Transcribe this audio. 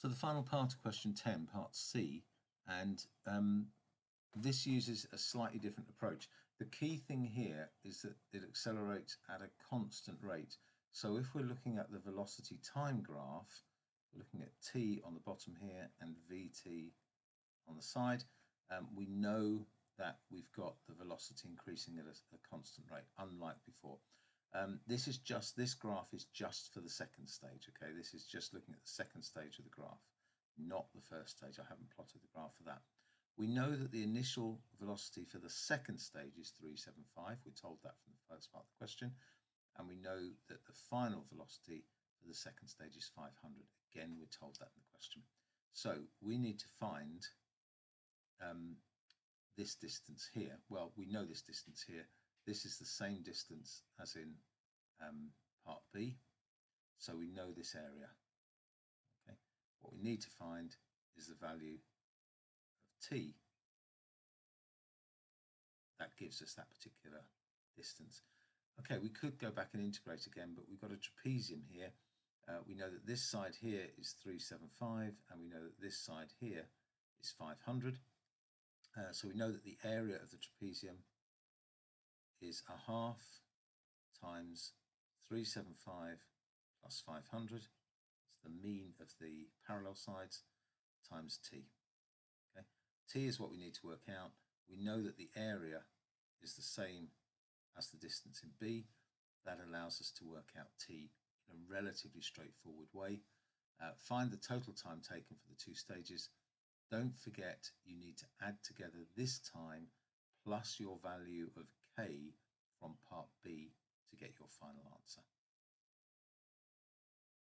So the final part of question 10, part C, and um, this uses a slightly different approach. The key thing here is that it accelerates at a constant rate. So if we're looking at the velocity time graph, looking at t on the bottom here and vt on the side, um, we know that we've got the velocity increasing at a, a constant rate, unlike before. Um, this is just, this graph is just for the second stage, okay? This is just looking at the second stage of the graph, not the first stage. I haven't plotted the graph for that. We know that the initial velocity for the second stage is 375. We're told that from the first part of the question. And we know that the final velocity for the second stage is 500. Again, we're told that in the question. So we need to find um, this distance here. Well, we know this distance here. This is the same distance as in um, part B. So we know this area. Okay. What we need to find is the value of t that gives us that particular distance. Okay, we could go back and integrate again, but we've got a trapezium here. Uh, we know that this side here is 375, and we know that this side here is 500. Uh, so we know that the area of the trapezium is a half times 375 plus 500. It's the mean of the parallel sides times t. Okay, t is what we need to work out. We know that the area is the same as the distance in b. That allows us to work out t in a relatively straightforward way. Uh, find the total time taken for the two stages don't forget you need to add together this time plus your value of k from part B to get your final answer.